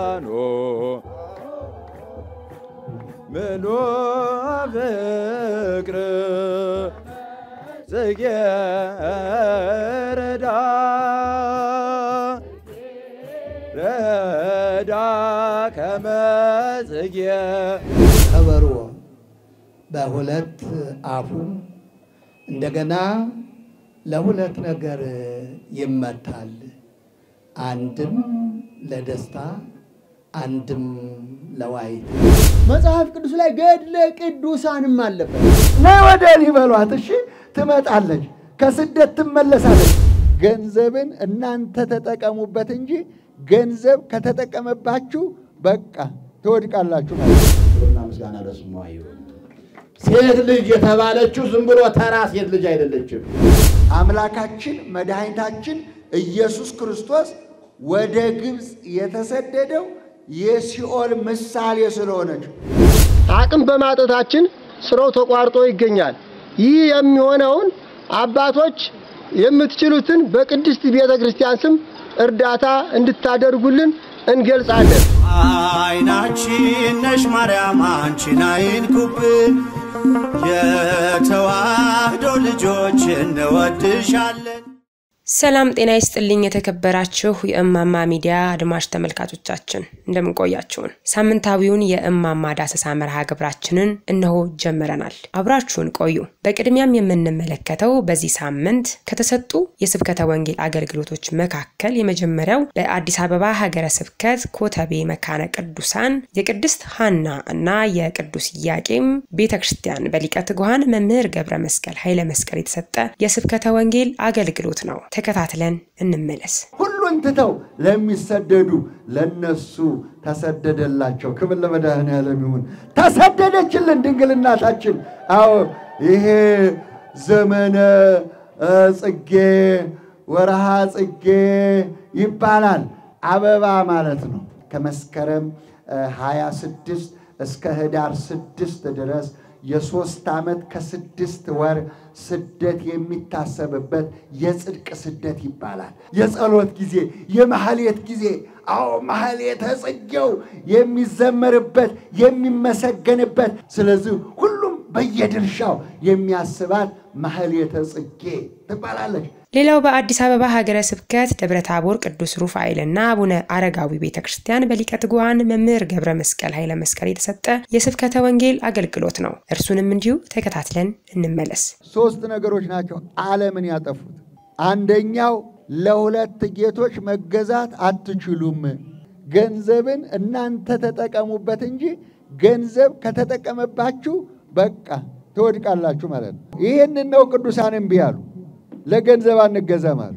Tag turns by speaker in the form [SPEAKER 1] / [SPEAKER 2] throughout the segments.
[SPEAKER 1] እስጢፋኖስ ምሉ ፍቅር ጽጌረዳ ረዳ ከመ ጽጌ
[SPEAKER 2] ከበሮ በሁለት አፉ እንደገና ለሁለት ነገር ይመታል። አንድም ለደስታ አንድም ለዋይታ።
[SPEAKER 3] መጽሐፍ ቅዱስ ላይ ገድለ ቅዱሳንም አለበት።
[SPEAKER 2] ነይ ወደ እኔ በሏት። እሺ ትመጣለች፣ ከስደት ትመለሳለች። ገንዘብን እናንተ ተጠቀሙበት እንጂ ገንዘብ ከተጠቀመባችሁ በቃ ትወድቃላችሁ ማለት ነው።
[SPEAKER 3] ክብርና ምስጋና ለስሙ ይሁን። ሴት ልጅ የተባለችው ዝም ብሎ ተራ ሴት ልጅ አይደለችም።
[SPEAKER 2] አምላካችን መድኃኒታችን ኢየሱስ ክርስቶስ ወደ ግብፅ የተሰደደው የሲኦል ምሳሌ ስለሆነች
[SPEAKER 4] አቅም በማጣታችን ስራው ተቋርጦ ይገኛል። ይህ የሚሆነውን አባቶች የምትችሉትን በቅድስት ቤተ ክርስቲያን ስም እርዳታ እንድታደርጉልን እንገልጻለን።
[SPEAKER 5] አይናችን ነሽ ማርያም አንቺን አይንኩብን፣ የተዋህዶ ልጆች እንወድሻለን።
[SPEAKER 6] ሰላም ጤና ይስጥልኝ። የተከበራችሁ የእማማ ሚዲያ አድማጭ ተመልካቾቻችን እንደምን ቆያችሁን? ሳምንታዊውን የእማማ ዳሰሳ መርሃ ግብራችንን እነሆ ጀምረናል። አብራችሁን ቆዩ። በቅድሚያም የምንመለከተው በዚህ ሳምንት ከተሰጡ የስብከተ ወንጌል አገልግሎቶች መካከል የመጀመሪያው በአዲስ አበባ ሀገረ ስብከት ኮተቤ መካነ ቅዱሳን የቅድስት ሐና እና የቅዱስ ኢያቄም ቤተ ክርስቲያን በሊቀ ትጉሃን መምህር ገብረ መስቀል ኃይለ መስቀል የተሰጠ የስብከተ ወንጌል አገልግሎት ነው። ተከታትለን እንመለስ።
[SPEAKER 2] ሁሉን ትተው ለሚሰደዱ ለነሱ ተሰደደላቸው። ክብር ለመድኃኔዓለም ይሁን። ተሰደደችልን ድንግል እናታችን። አዎ ይሄ ዘመነ ጽጌ ወርሃ ጽጌ ይባላል። አበባ ማለት ነው። ከመስከረም እ 26 እስከ ህዳር ስድስት ድረስ የሶስት ዓመት ከስድስት ወር ስደት የሚታሰብበት የጽድቅ ስደት ይባላል። የጸሎት ጊዜ፣ የማህሌት ጊዜ። አዎ ማህሌተ ጽጌው የሚዘመርበት የሚመሰገንበት። ስለዚህ ሁሉም በየድርሻው የሚያስባት ማህሌተ ጽጌ ትባላለች።
[SPEAKER 6] ሌላው በአዲስ አበባ ሀገረ ስብከት ደብረ ታቦር ቅዱስ ሩፋኤል እና አቡነ አረጋዊ ቤተ ክርስቲያን በሊቀ ትጉሃን መምህር ገብረ መስቀል ኃይለ መስቀል የተሰጠ የስብከተ ወንጌል አገልግሎት ነው። እርሱንም እንዲሁ ተከታትለን እንመለስ።
[SPEAKER 2] ሶስት ነገሮች ናቸው ዓለምን ያጠፉት። አንደኛው ለሁለት ጌቶች መገዛት አትችሉም፣ ገንዘብን እናንተ ተጠቀሙበት እንጂ ገንዘብ ከተጠቀመባችሁ በቃ ትወድቃላችሁ ማለት ነው። ይህንን ነው ቅዱሳን እምቢ አሉ። ለገንዘብ አንገዛም አሉ።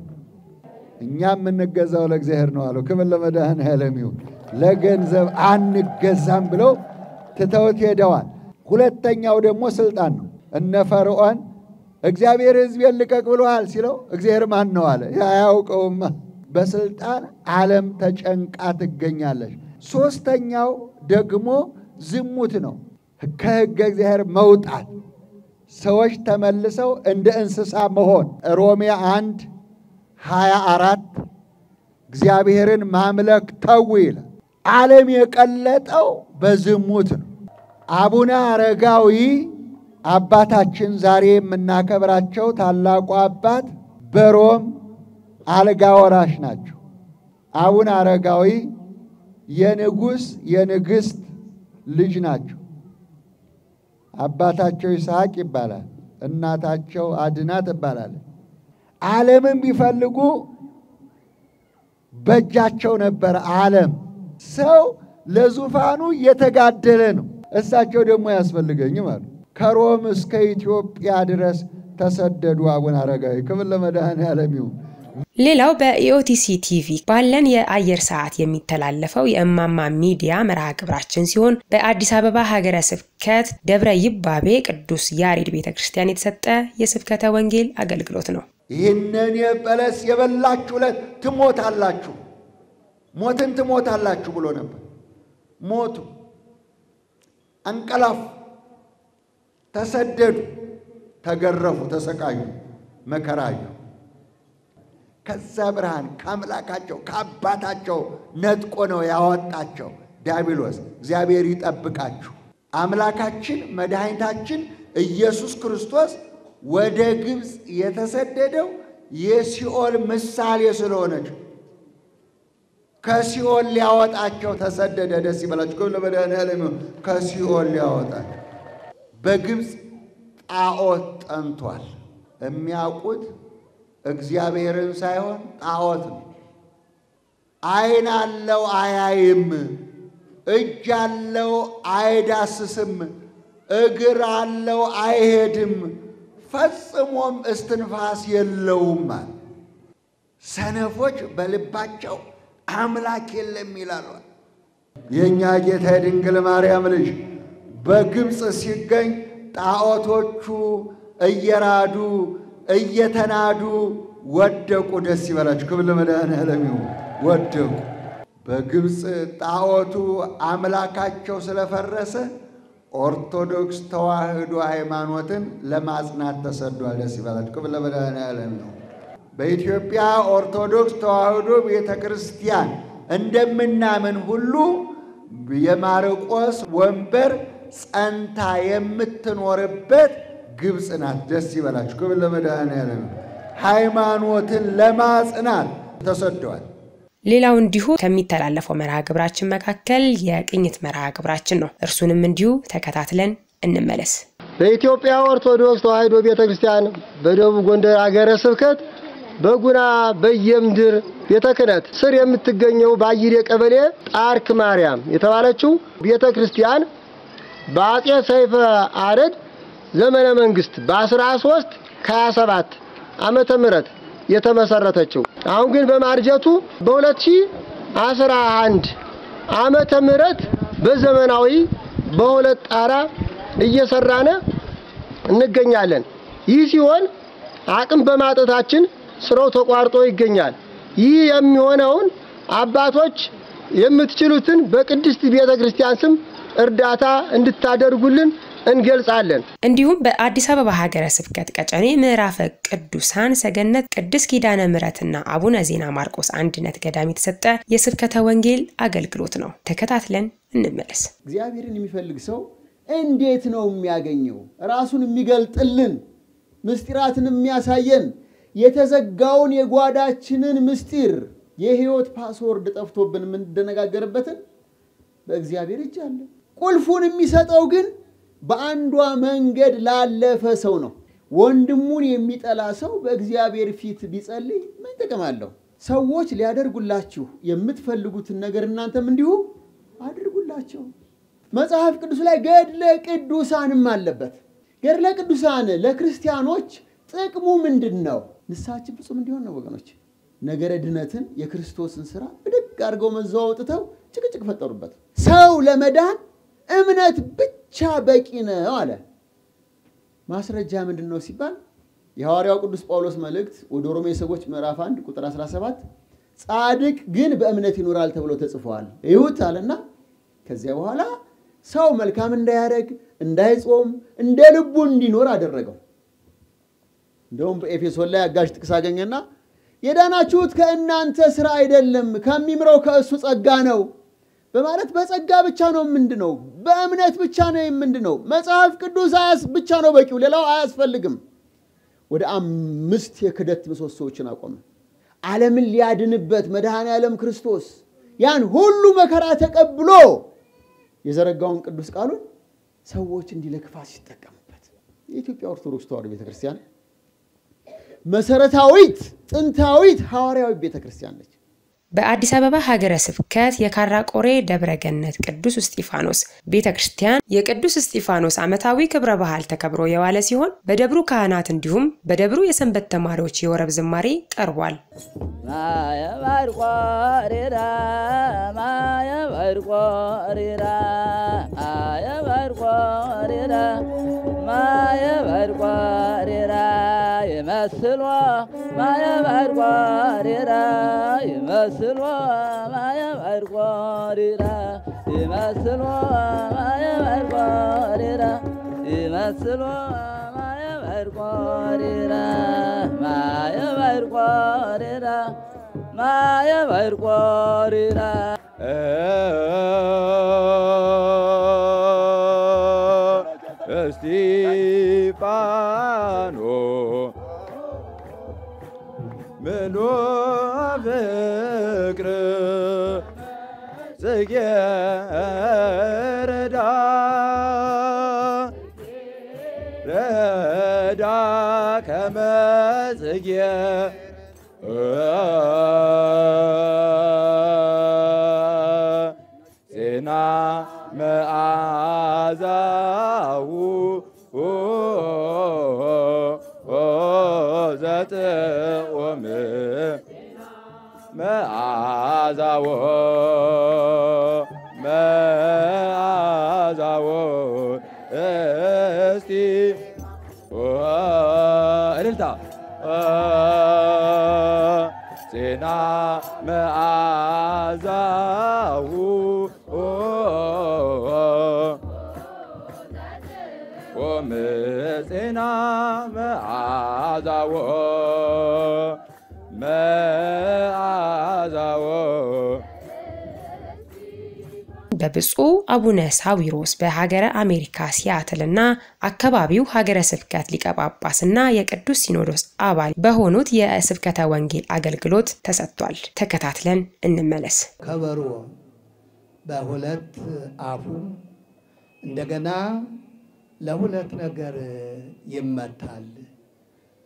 [SPEAKER 2] እኛ የምንገዛው ለእግዚአብሔር ነው አለው። ክብር ለመድኃኔዓለም ይሁን። ለገንዘብ አንገዛም ብለው ትተውት ሄደዋል። ሁለተኛው ደግሞ ስልጣን ነው። እነ ፈርዖን እግዚአብሔር ሕዝቤን ልቀቅ ብሎሃል ሲለው እግዚአብሔር ማን ነው አለ። አያውቀውማ። በስልጣን ዓለም ተጨንቃ ትገኛለች። ሶስተኛው ደግሞ ዝሙት ነው። ከሕገ እግዚአብሔር መውጣት ሰዎች ተመልሰው እንደ እንስሳ መሆን። ሮሜ አንድ ሀያ አራት እግዚአብሔርን ማምለክ ተው ይላል። ዓለም የቀለጠው በዝሙት ነው። አቡነ አረጋዊ አባታችን ዛሬ የምናከብራቸው ታላቁ አባት በሮም አልጋ ወራሽ ናቸው። አቡነ አረጋዊ የንጉሥ የንግሥት ልጅ ናቸው። አባታቸው ይስሐቅ ይባላል። እናታቸው አድና ትባላለች። ዓለምን ቢፈልጉ በእጃቸው ነበር። ዓለም ሰው ለዙፋኑ እየተጋደለ ነው። እሳቸው ደግሞ አያስፈልገኝም አሉ። ከሮም እስከ ኢትዮጵያ ድረስ ተሰደዱ አቡነ አረጋዊ። ክብር ለመድኃኔዓለም ይሁን።
[SPEAKER 6] ሌላው በ EOTC TV ባለን የአየር ሰዓት የሚተላለፈው የእማማ ሚዲያ መርሃ ግብራችን ሲሆን በአዲስ አበባ ሀገረ ስብከት ደብረ ይባቤ ቅዱስ ያሬድ ቤተ ክርስቲያን የተሰጠ የስብከተ ወንጌል አገልግሎት ነው።
[SPEAKER 2] ይህንን የበለስ የበላችሁ ዕለት ትሞታላችሁ፣ ሞትን ትሞታላችሁ ብሎ ነበር። ሞቱ፣ አንቀላፉ፣ ተሰደዱ፣ ተገረፉ፣ ተሰቃዩ፣ መከራዩ። ከዛ ብርሃን ከአምላካቸው ከአባታቸው ነጥቆ ነው ያወጣቸው ዲያብሎስ። እግዚአብሔር ይጠብቃችሁ። አምላካችን መድኃኒታችን ኢየሱስ ክርስቶስ ወደ ግብፅ የተሰደደው የሲኦል ምሳሌ ስለሆነች ከሲኦል ሊያወጣቸው ተሰደደ። ደስ ይበላችሁ። ለመድኃኔዓለም ከሲኦል ሊያወጣቸው በግብፅ ጣዖት ጠንቷል። የሚያውቁት እግዚአብሔርን ሳይሆን ጣዖት ነው። ዓይን አለው አያይም፣ እጅ አለው አይዳስስም፣ እግር አለው አይሄድም፣ ፈጽሞም እስትንፋስ የለውም ሰነፎች በልባቸው አምላክ የለም ይላሉ። የእኛ ጌታ የድንግል ማርያም ልጅ በግብፅ ሲገኝ ጣዖቶቹ እየራዱ እየተናዱ ወደቁ። ደስ ይበላችሁ። ክብር ለመድኃኔዓለም ይሁን። ወደቁ። በግብፅ ጣዖቱ አምላካቸው ስለፈረሰ ኦርቶዶክስ ተዋሕዶ ሃይማኖትን ለማጽናት ተሰዷል። ደስ ይበላችሁ። ክብር ለመድኃኔዓለም ይሁን። በኢትዮጵያ ኦርቶዶክስ ተዋሕዶ ቤተ ክርስቲያን እንደምናምን ሁሉ የማርቆስ ወንበር ጸንታ የምትኖርበት ግብፅ ናት። ደስ ይበላችሁ። ክብር ለመድኃኔዓለም። ሃይማኖትን ለማጽናት ተሰደዋል።
[SPEAKER 6] ሌላው እንዲሁ ከሚተላለፈው መርሃ ግብራችን መካከል የቅኝት መርሃ ግብራችን ነው። እርሱንም እንዲሁ ተከታትለን እንመለስ።
[SPEAKER 4] በኢትዮጵያ ኦርቶዶክስ ተዋሕዶ ቤተ ክርስቲያን በደቡብ ጎንደር አገረ ስብከት በጉና በየምድር ቤተ ክህነት ስር የምትገኘው በአይሬ ቀበሌ ጣርክ ማርያም የተባለችው ቤተ ክርስቲያን በአጼ ሰይፈ አረድ ዘመነ መንግስት በ13 ከ27 ዓመተ ምህረት የተመሰረተችው አሁን ግን በማርጀቱ በ2011 ዓመተ ምህረት በዘመናዊ በሁለት ጣራ እየሰራነ እንገኛለን። ይህ ሲሆን አቅም በማጠታችን ስራው ተቋርጦ ይገኛል። ይህ የሚሆነውን አባቶች የምትችሉትን በቅድስት ቤተ ክርስቲያን ስም እርዳታ እንድታደርጉልን እንገልጻለን።
[SPEAKER 6] እንዲሁም በአዲስ አበባ ሀገረ ስብከት ቀጨኔ ምዕራፈ ቅዱሳን ሰገነት ቅድስት ኪዳነ ምሕረትና አቡነ ዜና ማርቆስ አንድነት ገዳም የተሰጠ የስብከተ ወንጌል አገልግሎት ነው። ተከታትለን እንመለስ።
[SPEAKER 7] እግዚአብሔርን የሚፈልግ ሰው እንዴት ነው የሚያገኘው? ራሱን የሚገልጥልን ምስጢራትን የሚያሳየን የተዘጋውን የጓዳችንን ምስጢር የህይወት password ጠፍቶብን የምንደነጋገርበትን በእግዚአብሔር እጅ አለ። ቁልፉን የሚሰጠው ግን በአንዷ መንገድ ላለፈ ሰው ነው። ወንድሙን የሚጠላ ሰው በእግዚአብሔር ፊት ቢጸልይ ምን ጥቅም አለው? ሰዎች ሊያደርጉላችሁ የምትፈልጉትን ነገር እናንተም እንዲሁ አድርጉላቸው። መጽሐፍ ቅዱስ ላይ ገድለ ቅዱሳንም አለበት። ገድለ ቅዱሳን ለክርስቲያኖች ጥቅሙ ምንድን ነው? ንስሐችን ፍጹም እንዲሆን ነው ወገኖች። ነገረ ድነትን የክርስቶስን ስራ ብድግ አድርገው መዘው አውጥተው ጭቅጭቅ ፈጠሩበት። ሰው ለመዳን እምነት ብቻ በቂ ነው አለ። ማስረጃ ምንድን ነው ሲባል የሐዋርያው ቅዱስ ጳውሎስ መልእክት ወደ ሮሜ ሰዎች ምዕራፍ 1 ቁጥር 17 ጻድቅ ግን በእምነት ይኖራል ተብሎ ተጽፏል ይሁት አለና ከዚያ በኋላ ሰው መልካም እንዳያደርግ እንዳይጾም እንደ ልቡ እንዲኖር አደረገው። እንደውም በኤፌሶን ላይ አጋዥ ጥቅስ አገኘና የዳናችሁት ከእናንተ ስራ አይደለም ከሚምረው ከእሱ ጸጋ ነው በማለት በጸጋ ብቻ ነው ምንድ ነው በእምነት ብቻ ነው ምንድ ነው መጽሐፍ ቅዱስ ብቻ ነው በቂው ሌላው አያስፈልግም። ወደ አምስት የክደት ምሰሶዎችን አቆመ። ዓለምን ሊያድንበት መድኃኔ ዓለም ክርስቶስ ያን ሁሉ መከራ ተቀብሎ የዘረጋውን ቅዱስ ቃሉን ሰዎች እንዲህ ለክፋት ሲጠቀሙበት የኢትዮጵያ ኦርቶዶክስ ተዋሕዶ ቤተክርስቲያን መሰረታዊት ጥንታዊት ሐዋርያዊ ቤተክርስቲያን ነች።
[SPEAKER 6] በአዲስ አበባ ሀገረ ስብከት የካራ ቆሬ ደብረ ገነት ቅዱስ እስጢፋኖስ ቤተ ክርስቲያን የቅዱስ እስጢፋኖስ ዓመታዊ ክብረ በዓል ተከብሮ የዋለ ሲሆን በደብሩ ካህናት እንዲሁም በደብሩ የሰንበት ተማሪዎች የወረብ ዝማሬ ቀርቧል።
[SPEAKER 8] ይመስሎ ማየባድ ቋሪራ ይመስሎ ማየባድ ቋሪራ ይመስሎ ማየባድ ቋሪራ ይመስሎ ማየባድ ቆሪራ ማየ ባሕር ቆሪራ ማየ ባሕር
[SPEAKER 1] ጽጌረዳ ረዳ ከመ ጽጌ ዜና መዓዛው ዘጥኦም መዓዛዎ መዓዛዎ እስቲ እልልታ። ዜና መዓዛው መዓዛዎ መዓዛዎ
[SPEAKER 6] በብፁዕ አቡነ ሳዊሮስ በሀገረ አሜሪካ ሲያትልና አካባቢው ሀገረ ስብከት ሊቀ ጳጳስና የቅዱስ ሲኖዶስ አባል በሆኑት የስብከተ ወንጌል አገልግሎት ተሰጥቷል። ተከታትለን እንመለስ።
[SPEAKER 9] ከበሮ በሁለት አፉ እንደገና ለሁለት ነገር ይመታል።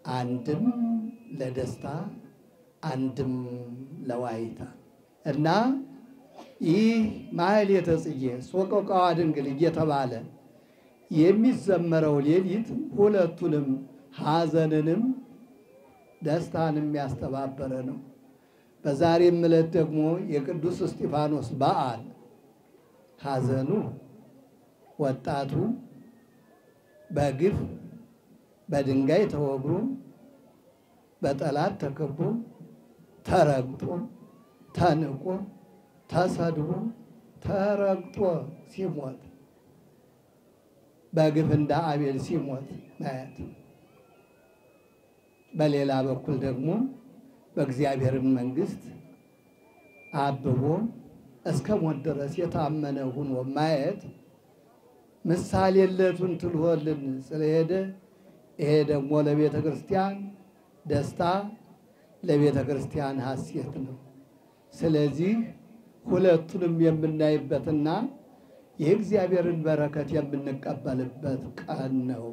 [SPEAKER 9] አንድም ለደስታ አንድም ለዋይታ እና ይህ ማሕሌተ ጽጌ ሶቆቃዋ ድንግል እየተባለ የሚዘመረው ሌሊት ሁለቱንም ሐዘንንም ደስታንም ያስተባበረ ነው። በዛሬም ዕለት ደግሞ የቅዱስ እስጢፋኖስ በዓል ሐዘኑ ወጣቱ በግፍ በድንጋይ ተወግሮ በጠላት ተከቦ ተረግጦ ተንቆ ተሰድቦ ተረግጦ ሲሞት በግፍ እንደ አቤል ሲሞት ማየት፣ በሌላ በኩል ደግሞ በእግዚአብሔርን መንግሥት አብቦ እስከ ሞት ድረስ የታመነ ሁኖ ማየት ምሳሌነቱን ትልሆልን ስለሄደ ይሄ ደግሞ ለቤተ ክርስቲያን ደስታ፣ ለቤተ ክርስቲያን ሐሴት ነው። ስለዚህ ሁለቱንም የምናይበትና የእግዚአብሔርን በረከት የምንቀበልበት ቀን ነው።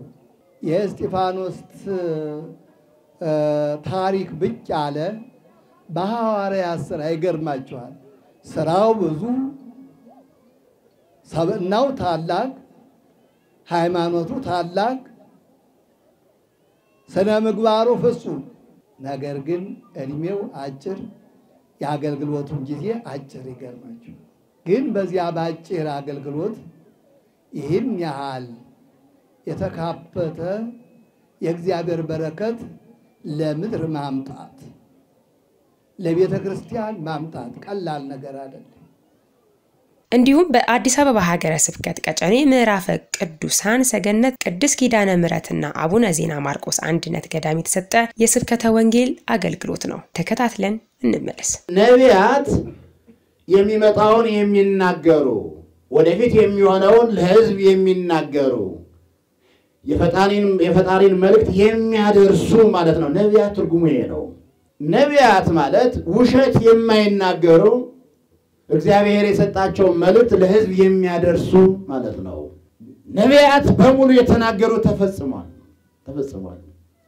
[SPEAKER 9] የእስጢፋኖስ ታሪክ ብቅ ያለ በሐዋርያት ሥራ ይገርማችኋል። ስራው ብዙ፣ ሰብእናው ታላቅ፣ ሃይማኖቱ ታላቅ፣ ስነ ምግባሩ ፍጹም። ነገር ግን እድሜው አጭር፣ የአገልግሎቱን ጊዜ አጭር። ይገርማችሁ ግን በዚያ በአጭር አገልግሎት ይህን ያህል የተካበተ የእግዚአብሔር በረከት ለምድር ማምጣት ለቤተ ክርስቲያን ማምጣት ቀላል ነገር አይደለም።
[SPEAKER 6] እንዲሁም በአዲስ አበባ ሀገረ ስብከት ቀጨኔ ምዕራፈ ቅዱሳን ሰገነት ቅድስት ኪዳነ ምሕረትና አቡነ ዜና ማርቆስ አንድነት ገዳም የተሰጠ የስብከተ ወንጌል አገልግሎት ነው። ተከታትለን እንመለስ።
[SPEAKER 3] ነቢያት የሚመጣውን የሚናገሩ ወደፊት የሚሆነውን ለሕዝብ የሚናገሩ የፈጣሪን መልእክት የሚያደርሱ ማለት ነው። ነቢያት ትርጉሙ ይሄ ነው። ነቢያት ማለት ውሸት የማይናገሩ እግዚአብሔር የሰጣቸውን መልእክት ለሕዝብ የሚያደርሱ ማለት ነው። ነቢያት በሙሉ የተናገሩ ተፈጽሟል ተፈጽሟል።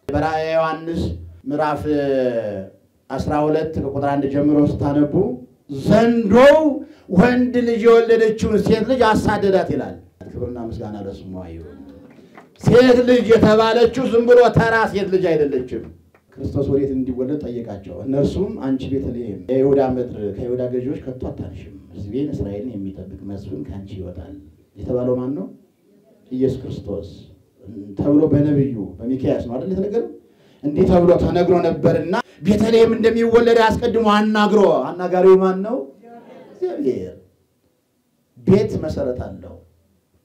[SPEAKER 3] በራእየ ዮሐንስ ምዕራፍ 12 ከቁጥር አንድ ጀምሮ ስታነቡ ዘንዶው ወንድ ልጅ የወለደችውን ሴት ልጅ አሳደዳት ይላል። ክብርና ምስጋና ለስሙ ይሁን። ሴት ልጅ የተባለችው ዝም ብሎ ተራ ሴት ልጅ አይደለችም። ክርስቶስ ወዴት እንዲወለድ ጠየቃቸው። እነርሱም አንቺ ቤተልሔም የይሁዳ ምድር ከይሁዳ ገዢዎች ከቶ አታንሽም፣ ሕዝቤን እስራኤልን የሚጠብቅ መስፍን ከአንቺ ይወጣል የተባለው ማን ነው? ኢየሱስ ክርስቶስ ተብሎ በነቢዩ በሚክያስ ነው አይደል የተነገረው? እንዲህ ተብሎ ተነግሮ ነበርና ቤተልሔም እንደሚወለድ አስቀድሞ አናግሮ አናጋሪው ማን ነው? እግዚአብሔር። ቤት መሰረት አለው፣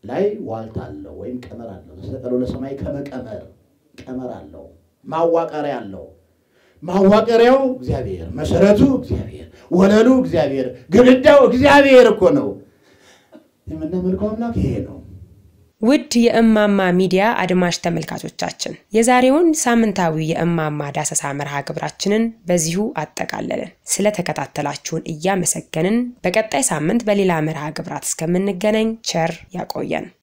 [SPEAKER 3] ላይ ዋልታ አለው ወይም ቀመር አለው። ተሰቀሎ ለሰማይ ከመቀመር ቀመር አለው፣ ማዋቀሪያ አለው። ማዋቀሪያው እግዚአብሔር፣ መሰረቱ እግዚአብሔር፣ ወለሉ እግዚአብሔር፣ ግድግዳው እግዚአብሔር እኮ ነው። የምናመልከው አምላክ ይሄ ነው።
[SPEAKER 6] ውድ የእማማ ሚዲያ አድማጭ ተመልካቾቻችን የዛሬውን ሳምንታዊ የእማማ ዳሰሳ መርሃ ግብራችንን በዚሁ አጠቃለልን። ስለተከታተላችሁን እያመሰገንን በቀጣይ ሳምንት በሌላ መርሃ ግብራት እስከምንገናኝ ቸር ያቆየን።